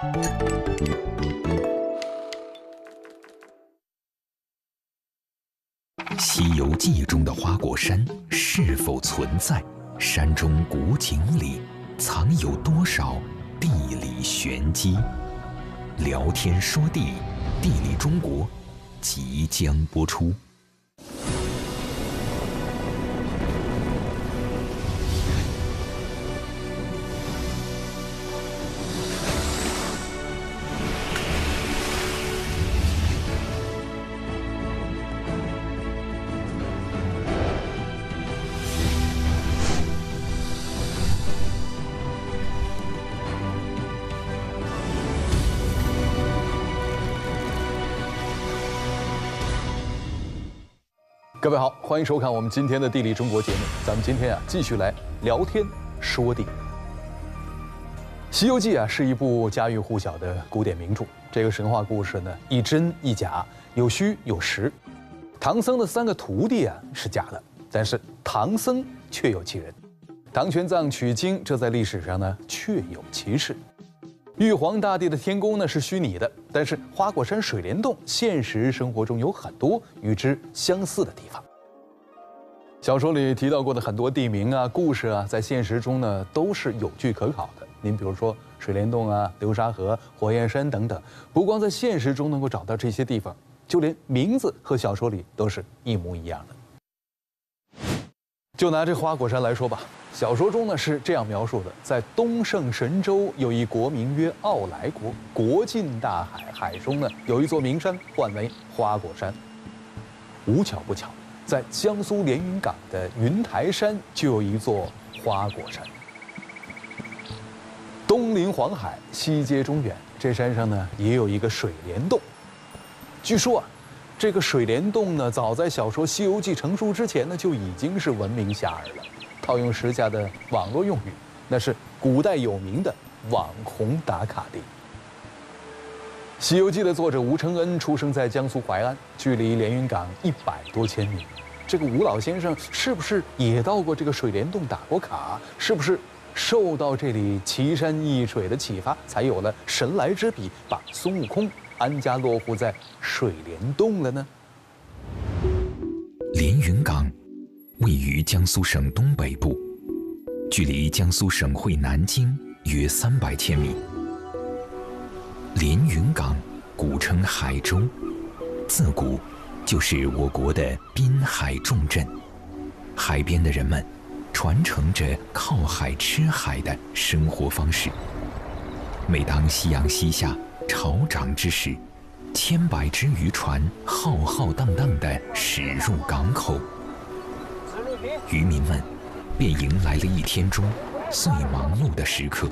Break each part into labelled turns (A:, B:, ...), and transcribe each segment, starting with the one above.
A: 《西游记》中的花果山是否存在？山中古井里藏有多少地理玄机？聊天说地，地理中国即将播出。
B: 各位好，欢迎收看我们今天的《地理中国》节目。咱们今天啊，继续来聊天说地。《西游记》啊，是一部家喻户晓的古典名著。这个神话故事呢，一真一假，有虚有实。唐僧的三个徒弟啊是假的，但是唐僧确有其人。唐玄奘取经，这在历史上呢确有其事。玉皇大帝的天宫呢是虚拟的，但是花果山水帘洞现实生活中有很多与之相似的地方。小说里提到过的很多地名啊、故事啊，在现实中呢都是有据可考的。您比如说水帘洞啊、流沙河、火焰山等等，不光在现实中能够找到这些地方，就连名字和小说里都是一模一样的。就拿这花果山来说吧，小说中呢是这样描述的：在东胜神州有一国名曰傲来国，国近大海，海中呢有一座名山，唤为花果山。无巧不巧，在江苏连云港的云台山就有一座花果山。东临黄海，西接中原，这山上呢也有一个水帘洞。据说啊。这个水帘洞呢，早在小说《西游记》成书之前呢，就已经是闻名遐迩了。套用时下的网络用语，那是古代有名的网红打卡地。《西游记》的作者吴承恩出生在江苏淮安，距离连云港一百多千米。这个吴老先生是不是也到过这个水帘洞打过卡？是不是受到这里奇山异水的启发，才有了神来之笔，把孙悟空？安家落户在水帘洞了呢。
A: 连云港位于江苏省东北部，距离江苏省会南京约三百千米。连云港古称海州，自古就是我国的滨海重镇。海边的人们传承着靠海吃海的生活方式。每当夕阳西下。潮涨之时，千百只渔船浩浩荡荡地驶入港口，渔民们便迎来了一天中最忙碌的时刻。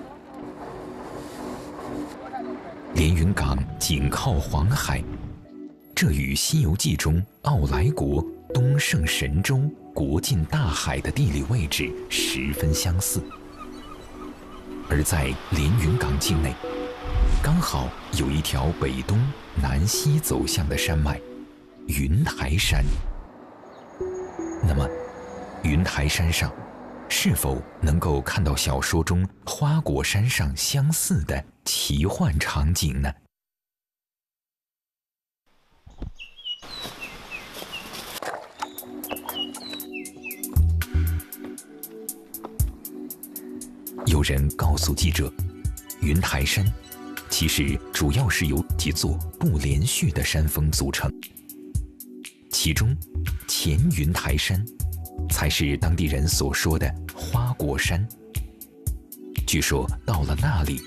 A: 连云港紧靠黄海，这与《西游记》中傲来国东胜神州国尽大海的地理位置十分相似，而在连云港境内。刚好有一条北东南西走向的山脉——云台山。那么，云台山上是否能够看到小说中花果山上相似的奇幻场景呢？有人告诉记者，云台山。其实主要是由几座不连续的山峰组成，其中前云台山才是当地人所说的花果山。据说到了那里，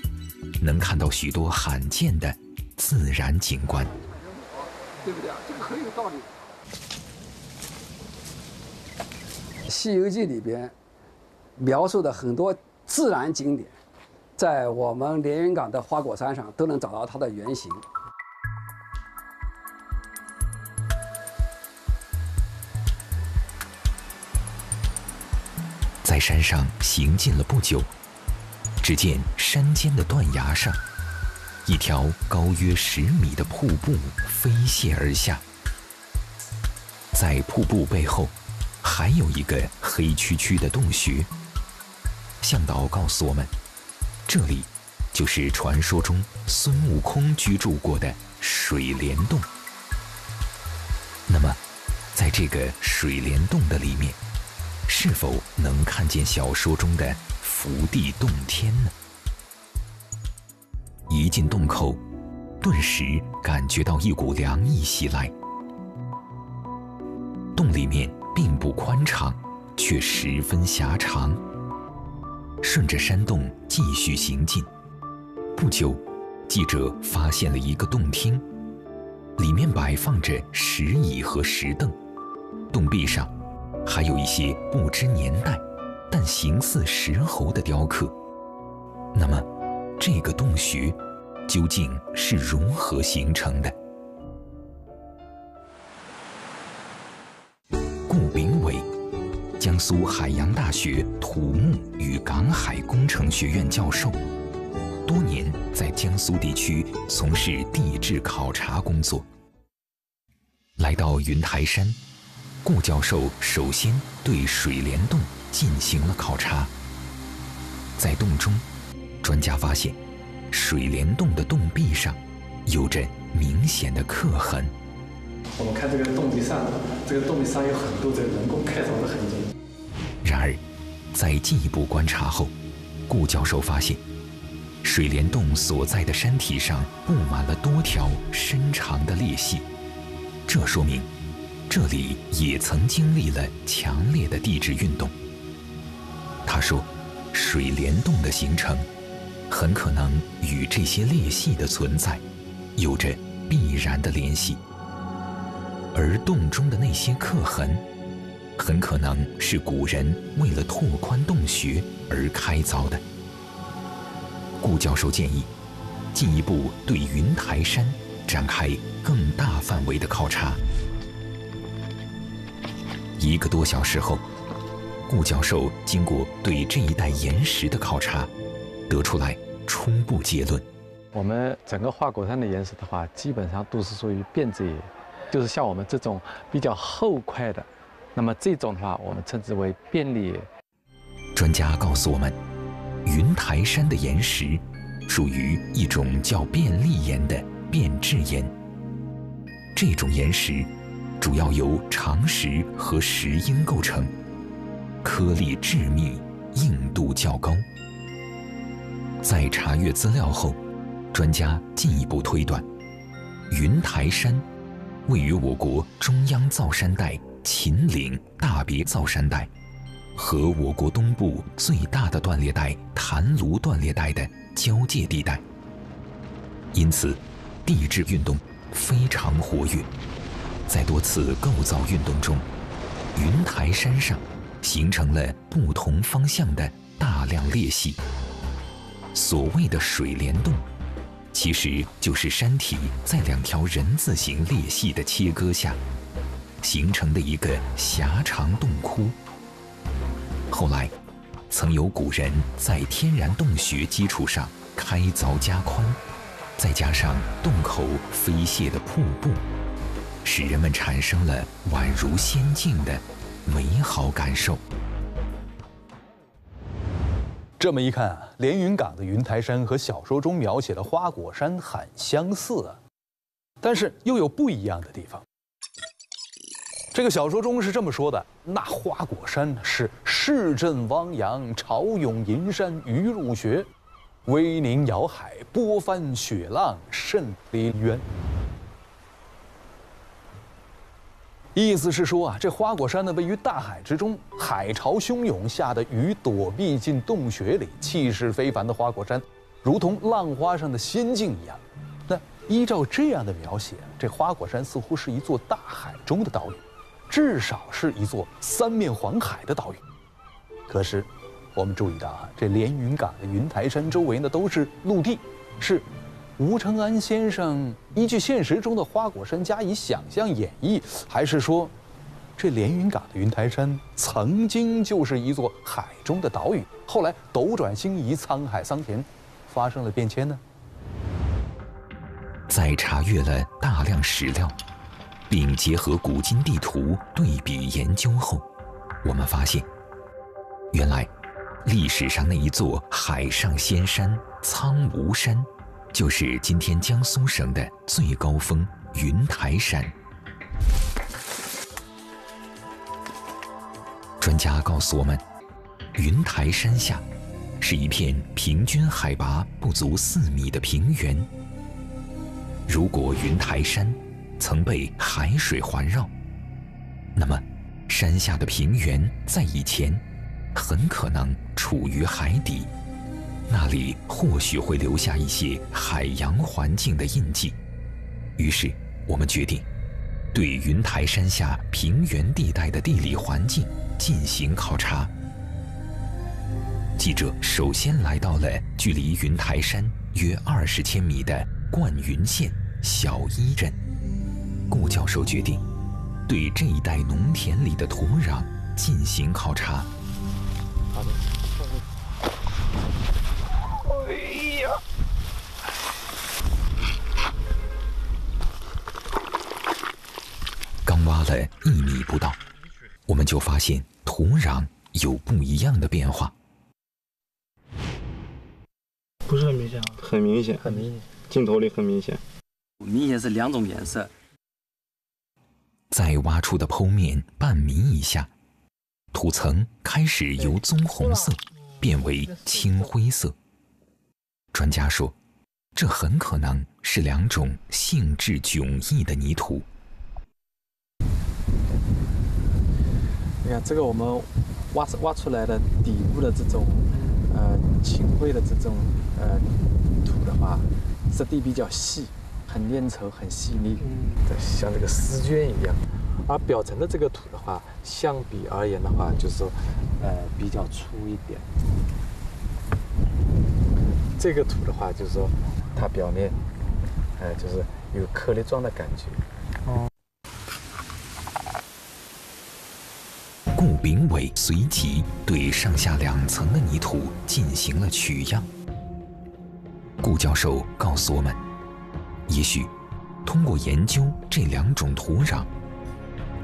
A: 能看到许多罕见的自然景观。
C: 对不对啊？这个很有道理。《西游记》里边描述的很多自然景点。在我们连云港的花果山上都能找到它的原型。
A: 在山上行进了不久，只见山间的断崖上，一条高约十米的瀑布飞泻而下。在瀑布背后，还有一个黑黢黢的洞穴。向导告诉我们。这里就是传说中孙悟空居住过的水帘洞。那么，在这个水帘洞的里面，是否能看见小说中的福地洞天呢？一进洞口，顿时感觉到一股凉意袭来。洞里面并不宽敞，却十分狭长。顺着山洞继续行进，不久，记者发现了一个洞厅，里面摆放着石椅和石凳，洞壁上还有一些不知年代，但形似石猴的雕刻。那么，这个洞穴究竟是如何形成的？苏海洋大学土木与港海工程学院教授，多年在江苏地区从事地质考察工作。来到云台山，顾教授首先对水帘洞进行了考察。在洞中，专家发现，水帘洞的洞壁上有着明显的刻痕。
D: 我们看这个洞壁上，这个洞壁上有很多的人工开凿的痕迹。
A: 然而，在进一步观察后，顾教授发现，水帘洞所在的山体上布满了多条深长的裂隙，这说明这里也曾经历了强烈的地质运动。他说，水帘洞的形成很可能与这些裂隙的存在有着必然的联系，而洞中的那些刻痕。很可能是古人为了拓宽洞穴而开凿的。顾教授建议，进一步对云台山展开更大范围的考察。一个多小时后，顾教授经过对这一带岩石的考察，得出来初步结论：
D: 我们整个花果山的岩石的话，基本上都是属于变质岩，就是像我们这种比较厚块的。那么这种的话，我们称之为变裂。
A: 专家告诉我们，云台山的岩石属于一种叫变力岩的变质岩。这种岩石主要由长石和石英构成，颗粒致密，硬度较高。在查阅资料后，专家进一步推断，云台山位于我国中央造山带。秦岭大别造山带和我国东部最大的断裂带坛庐断裂带的交界地带，因此地质运动非常活跃。在多次构造运动中，云台山上形成了不同方向的大量裂隙。所谓的水帘洞，其实就是山体在两条人字形裂隙的切割下。形成的一个狭长洞窟。后来，曾有古人在天然洞穴基础上开凿加宽，再加上洞口飞泻的瀑布，使人们产生了宛如仙境的美好感受。
B: 这么一看，连云港的云台山和小说中描写的花果山很相似啊，但是又有不一样的地方。这个小说中是这么说的：那花果山是市镇汪洋，潮涌银山鱼入穴，威宁摇海，波翻雪浪甚离渊。意思是说啊，这花果山呢位于大海之中，海潮汹涌，吓得鱼躲避进洞穴里。气势非凡的花果山，如同浪花上的仙境一样。那依照这样的描写，这花果山似乎是一座大海中的岛屿。至少是一座三面环海的岛屿。可是，我们注意到啊，这连云港的云台山周围呢都是陆地，是吴承安先生依据现实中的花果山加以想象演绎，还是说，这连云港的云台山曾经就是一座海中的岛屿，后来斗转星移，沧海桑田，发生了变迁呢？
A: 在查阅了大量史料。并结合古今地图对比研究后，我们发现，原来历史上那一座海上仙山苍梧山，就是今天江苏省的最高峰云台山。专家告诉我们，云台山下是一片平均海拔不足四米的平原。如果云台山曾被海水环绕，那么山下的平原在以前。很可能处于海底，那里或许会留下一些海洋环境的印记。于是，我们决定对云台山下平原地带的地理环境进行考察。记者首先来到了距离云台山约二十千米的灌云县小伊镇。顾教授决定对这一带农田里的土壤进行考察。哎呀！刚挖了一米不到，我们就发现土壤有不一样的变化。
E: 不是很明显啊，
F: 很明显，
E: 很明显，
F: 镜头里很明显，
G: 明显是两种颜色。
A: 在挖出的剖面半米以下。土层开始由棕红色变为青灰色。专家说，这很可能是两种性质迥异的泥土。
D: 你看，这个我们挖挖出来的底部的这种呃青灰的这种呃土的话，质地比较细，很粘稠，很细腻，像这个丝绢一样。而表层的这个土的话，相比而言的话，就是说，呃，比较粗一点。这个土的话，就是说，它表面，呃，就是有颗粒状的感觉。哦。
A: 顾炳伟随即对上下两层的泥土进行了取样。顾教授告诉我们，也许通过研究这两种土壤。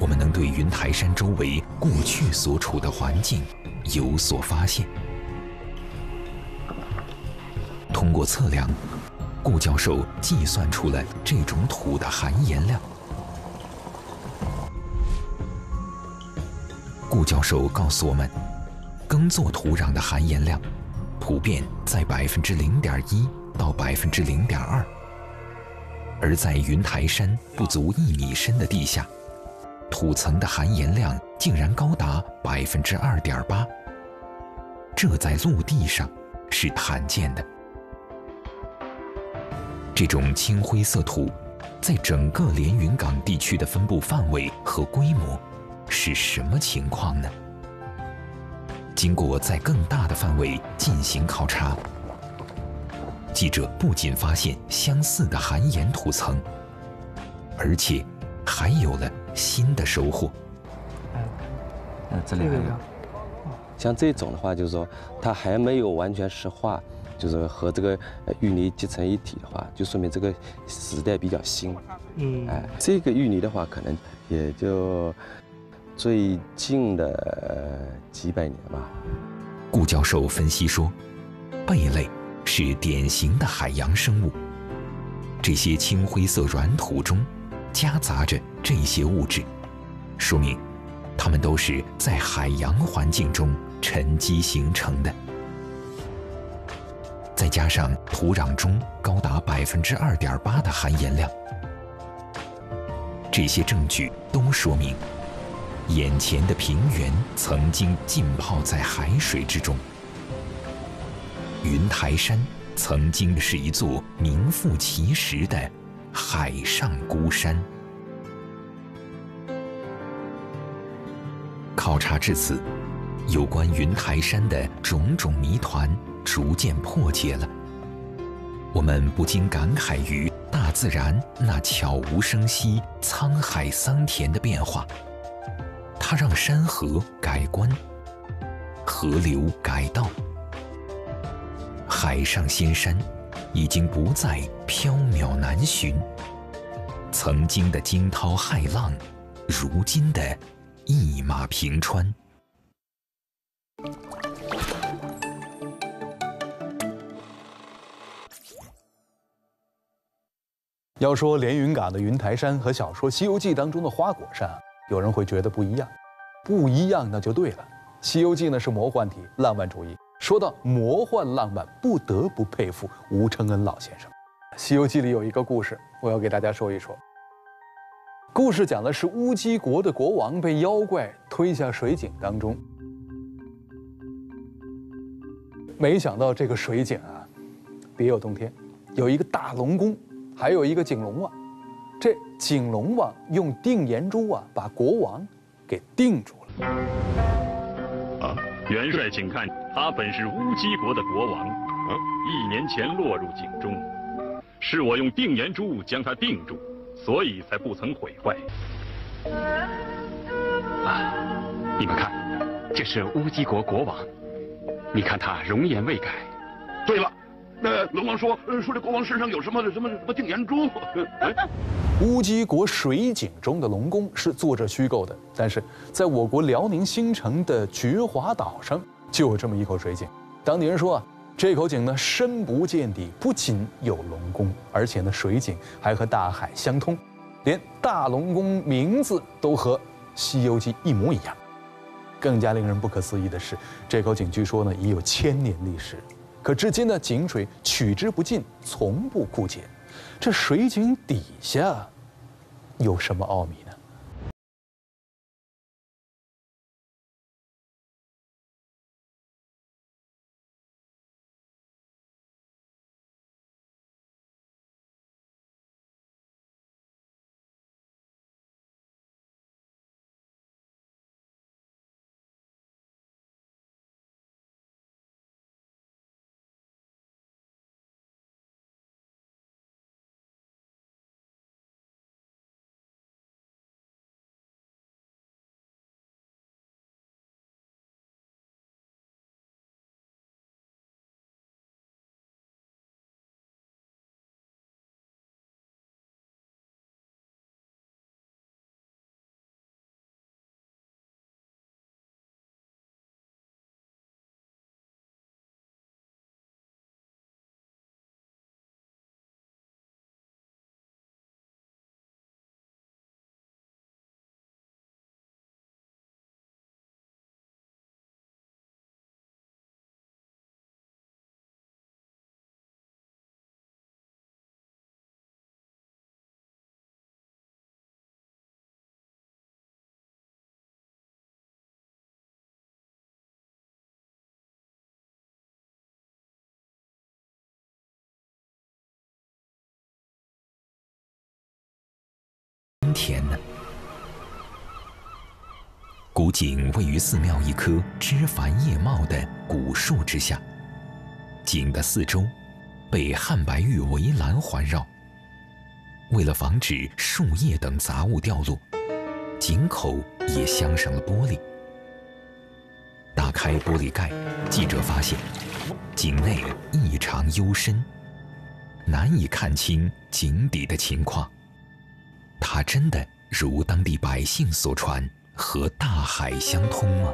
A: 我们能对云台山周围过去所处的环境有所发现。通过测量，顾教授计算出了这种土的含盐量。顾教授告诉我们，耕作土壤的含盐量普遍在百分之零点一到百分之零点二，而在云台山不足一米深的地下。土层的含盐量竟然高达百分之二点八，这在陆地上是罕见的。这种青灰色土，在整个连云港地区的分布范围和规模是什么情况呢？经过在更大的范围进行考察，记者不仅发现相似的含盐土层，而且还有了。新的收获。
G: 嗯，这里还有，
F: 像这种的话，就是说它还没有完全石化，就是和这个芋泥结成一体的话，就说明这个时代比较新。嗯，哎，这个芋泥的话，可能也就最近的几百年吧。
A: 顾教授分析说，贝类是典型的海洋生物，这些青灰色软土中。夹杂着这些物质，说明它们都是在海洋环境中沉积形成的。再加上土壤中高达百分之二点八的含盐量，这些证据都说明，眼前的平原曾经浸泡在海水之中。云台山曾经是一座名副其实的。海上孤山。考察至此，有关云台山的种种谜团逐渐破解了。我们不禁感慨于大自然那悄无声息、沧海桑田的变化。它让山河改观，河流改道，海上仙山已经不再缥缈难寻。曾经的惊涛骇浪如今的一马平川。
B: 要说连云港的云台山和小说西游记当中的花果山有人会觉得不一样。不一样那就对了西游记呢是魔幻体浪漫主义。说到魔幻浪漫，不得不佩服吴承恩老先生。《西游记》里有一个故事，我要给大家说一说。故事讲的是乌鸡国的国王被妖怪推下水井当中，没想到这个水井啊，别有洞天，有一个大龙宫。还有一个井龙王，这井龙王用定颜珠啊，把国王给定住了。
H: 啊，元帅，请看，他本是乌鸡国的国王，啊，一年前落入井中，是我用定颜珠将他定住，所以才不曾毁坏。
I: 啊，你们看，这是乌鸡国国王，你看他容颜未改。
H: 对了。那龙王说，说这国王身上有什么什么什么定颜珠？
B: 乌鸡国水井中的龙宫是作者虚构的，但是在我国辽宁新城的觉华岛上就有这么一口水井。当地人说啊，这口井呢深不见底，不仅有龙宫，而且呢水井还和大海相通，连大龙宫名字都和《西游记》一模一样。更加令人不可思议的是，这口井据说呢已有千年历史。可至今呢，井水取之不尽，从不枯竭。这水井底下有什么奥秘？
A: 天呢？古井位于寺庙一棵枝繁叶茂的古树之下，井的四周被汉白玉围栏环绕。为了防止树叶等杂物掉落，井口也镶上了玻璃。打开玻璃盖，记者发现井内异常幽深，难以看清井底的情况。它真的如当地百姓所传，和大海相通吗？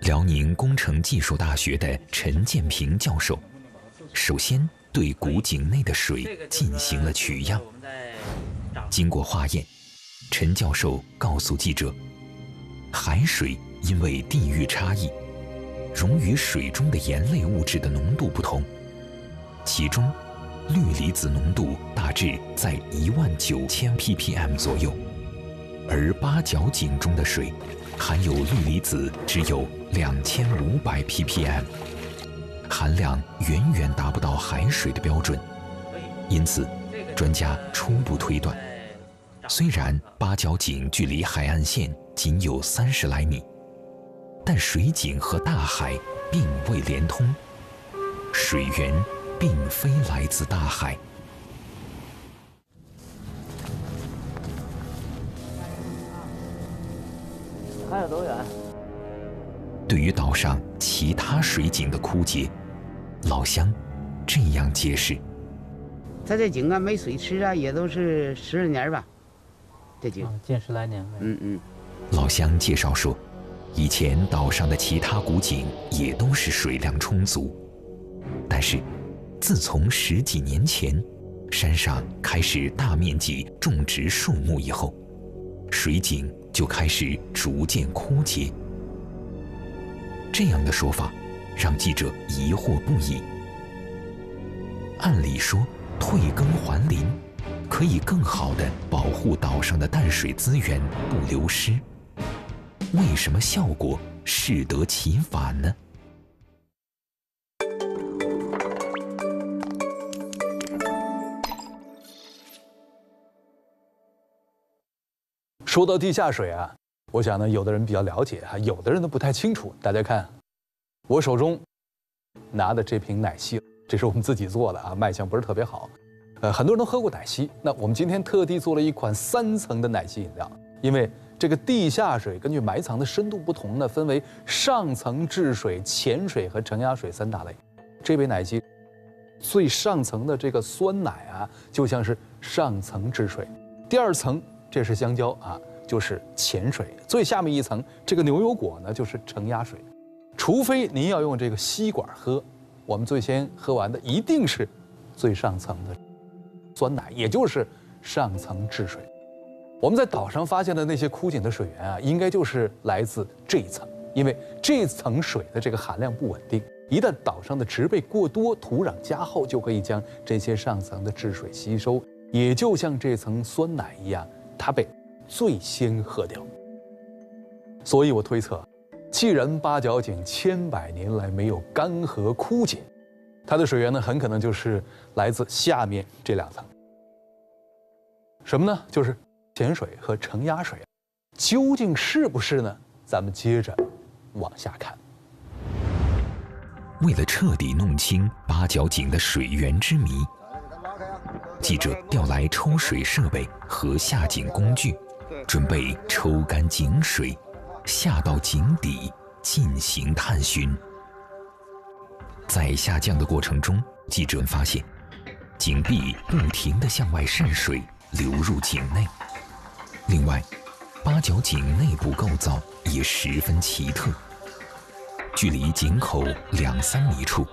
A: 辽宁工程技术大学的陈建平教授，首先对古井内的水进行了取样。经过化验，陈教授告诉记者，海水因为地域差异，溶于水中的盐类物质的浓度不同，其中。氯离子浓度大致在一万九千 ppm 左右，而八角井中的水含有氯离子只有两千五百 ppm，含量远远达不到海水的标准。因此，专家初步推断，虽然八角井距离海岸线仅有三十来米，但水井和大海并未连通，水源。并非来自大海。
G: 还有多远？
A: 对于岛上其他水井的枯竭，老乡这样解释：
J: 他这井啊，没水吃啊，也都是十来年吧。这井
G: 近十来年。
J: 嗯嗯。
A: 老乡介绍说，以前岛上的其他古井也都是水量充足，但是。自从十几年前山上开始大面积种植树木以后，水井就开始逐渐枯竭。这样的说法让记者疑惑不已。按理说，退耕还林可以更好地保护岛上的淡水资源不流失，为什么效果适得其反呢？
B: 说到地下水啊，我想呢，有的人比较了解哈，有的人呢不太清楚。大家看，我手中拿的这瓶奶昔，这是我们自己做的啊，卖相不是特别好。呃，很多人都喝过奶昔，那我们今天特地做了一款三层的奶昔饮料，因为这个地下水根据埋藏的深度不同呢，分为上层治水、浅水和承压水三大类。这杯奶昔最上层的这个酸奶啊，就像是上层治水，第二层。这是香蕉啊，就是浅水；最下面一层这个牛油果呢，就是承压水。除非您要用这个吸管喝，我们最先喝完的一定是最上层的酸奶，也就是上层治水。我们在岛上发现的那些枯井的水源啊，应该就是来自这一层，因为这层水的这个含量不稳定，一旦岛上的植被过多，土壤加厚，就可以将这些上层的治水吸收，也就像这层酸奶一样。它被最先喝掉，所以我推测，既然八角井千百年来没有干涸枯竭，它的水源呢，很可能就是来自下面这两层。什么呢？就是潜水和承压水，究竟是不是呢？咱们接着往下看。
A: 为了彻底弄清八角井的水源之谜。记者调来抽水设备和下井工具，准备抽干井水，下到井底进行探寻。在下降的过程中，记者发现井壁不停地向外渗水，流入井内。另外，八角井内部构造也十分奇特，距离井口两三米处。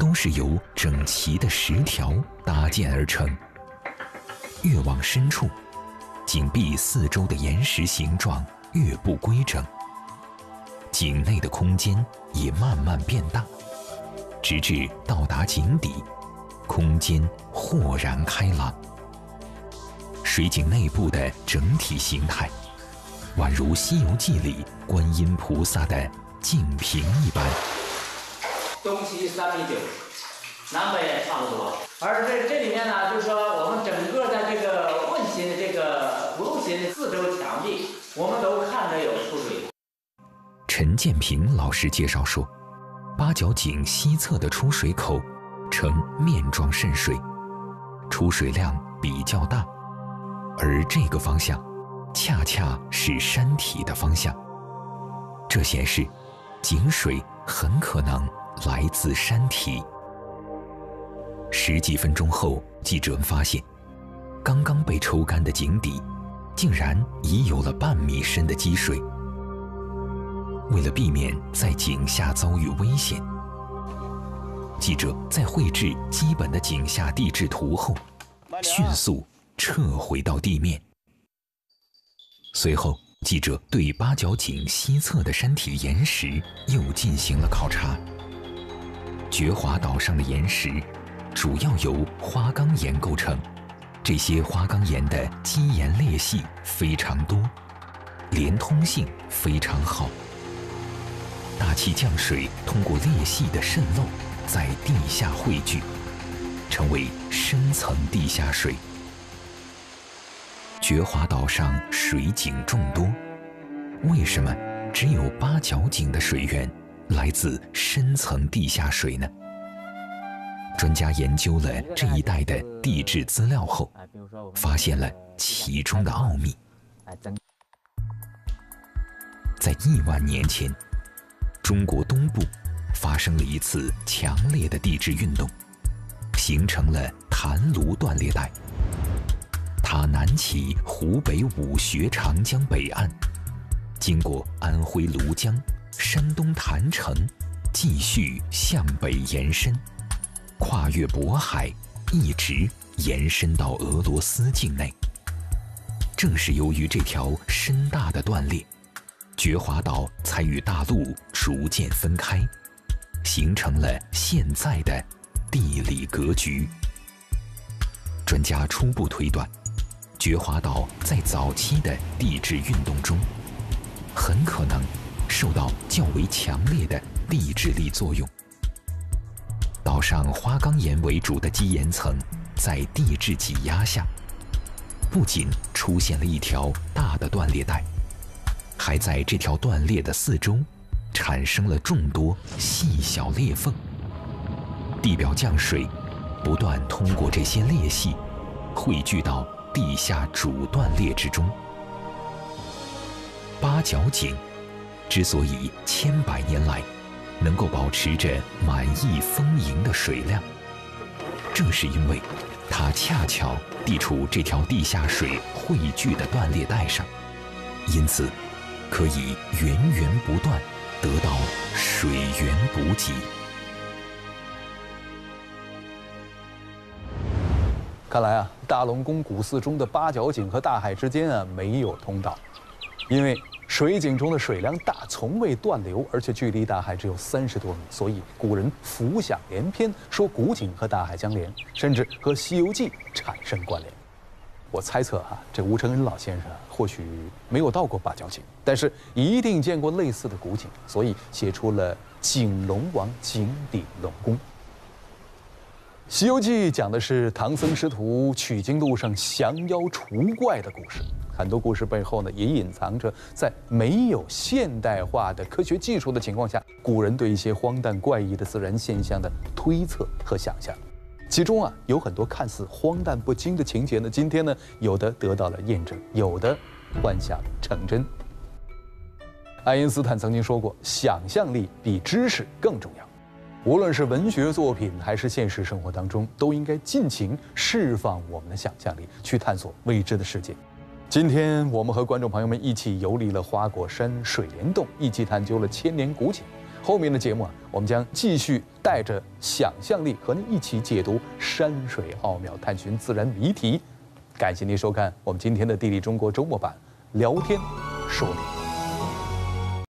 A: 都是由整齐的石条搭建而成。越往深处，井壁四周的岩石形状越不规整，井内的空间也慢慢变大，直至到达井底，空间豁然开朗。水井内部的整体形态，宛如《西游记》里观音菩萨的净瓶一般。
K: 东西三米九，南北也差不多。而这这里面呢，就是说我们整个的这个问形的这个弧度形的四周墙壁，我们都看着有出水。
A: 陈建平老师介绍说，八角井西侧的出水口呈面状渗水，出水量比较大，而这个方向恰恰是山体的方向。这显示井水很可能。来自山体。十几分钟后，记者发现，刚刚被抽干的井底，竟然已有了半米深的积水。为了避免在井下遭遇危险，记者在绘制基本的井下地质图后，迅速撤回到地面。随后，记者对八角井西侧的山体岩石又进行了考察。觉华岛上的岩石主要由花岗岩构成，这些花岗岩的基岩裂隙非常多，连通性非常好。大气降水通过裂隙的渗漏，在地下汇聚，成为深层地下水。觉华岛上水井众多，为什么只有八角井的水源？来自深层地下水呢？专家研究了这一带的地质资料后，发现了其中的奥秘。在亿万年前，中国东部发生了一次强烈的地质运动，形成了坛庐断裂带。它南起湖北武穴长江北岸，经过安徽庐江。山东郯城，继续向北延伸，跨越渤海，一直延伸到俄罗斯境内。正是由于这条深大的断裂，觉华岛才与大陆逐渐分开，形成了现在的地理格局。专家初步推断，觉华岛在早期的地质运动中，很可能受到较为强烈的地质力作用。岛上花岗岩为主的基岩层在地质挤压下。不仅出现了一条大的断裂带，还在这条断裂的四周产生了众多细小裂缝。地表降水不断通过这些裂隙汇聚到地下主断裂之中。八角井之所以千百年来能够保持着满溢丰盈的水量，正是因为。它恰巧地处这条地下水汇聚的断裂带上，因此可以源源不断得到水源补给。
B: 看来啊，大龙宫古寺中的八角井和大海之间啊没有通道，因为。水井中的水量大，从未断流，而且距离大海只有三十多米，所以古人浮想联翩，说古井和大海相连，甚至和《西游记》产生关联。我猜测哈，这吴承恩老先生或许没有到过芭蕉井，但是一定见过类似的古井，所以写出了“井龙王井底龙宫”。《西游记》讲的是唐僧师徒取经路上降妖除怪的故事。很多故事背后呢，也隐藏着在没有现代化的科学技术的情况下，古人对一些荒诞怪异的自然现象的推测和想象。其中啊，有很多看似荒诞不经的情节呢，今天呢，有的得到了验证，有的幻想成真。爱因斯坦曾经说过：“想象力比知识更重要。”无论是文学作品还是现实生活当中，都应该尽情释放我们的想象力，去探索未知的世界。今天我们和观众朋友们一起游历了花果山水帘洞，一起探究了千年古井。后面的节目啊，我们将继续带着想象力和您一起解读山水奥妙，探寻自然谜题。感谢您收看我们今天的《地理中国》周末版，聊天说理。